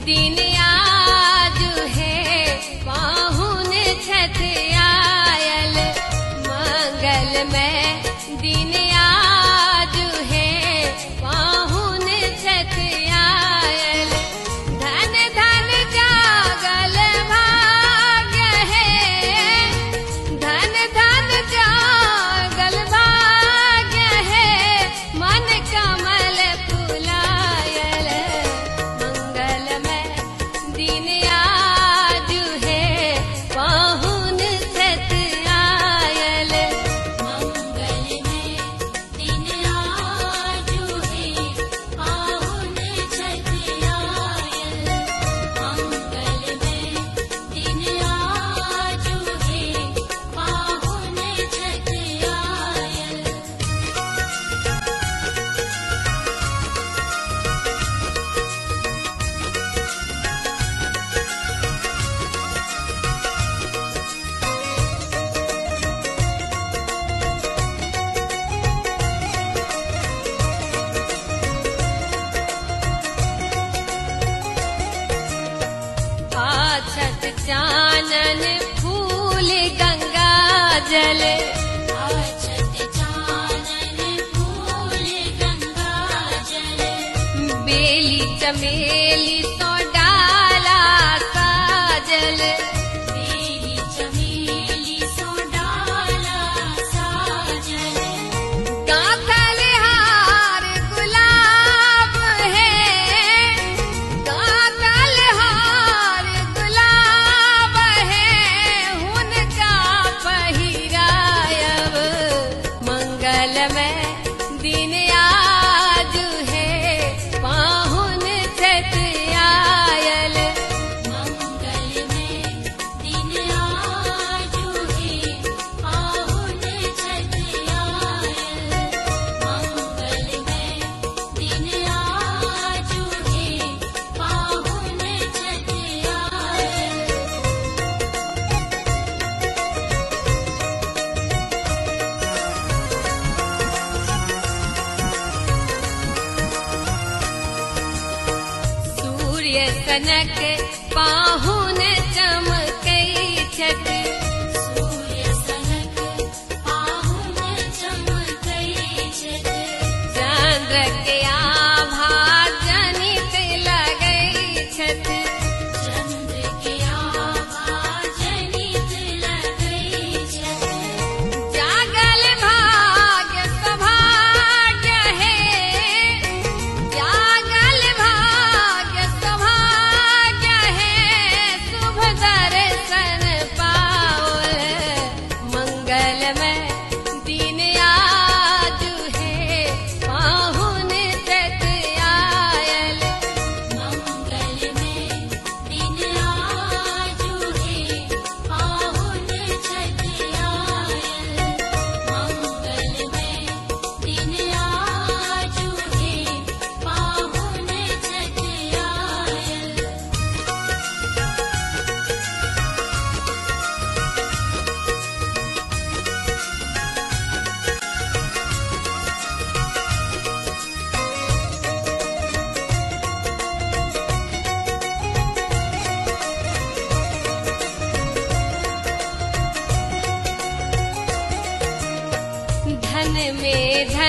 दिन आज है। पाहुन छत आयल मङ्गल म दीन सत चानन फूल गंगा जल। बेली चमेली तो डाला डाजल प्रिय सनक पाहुन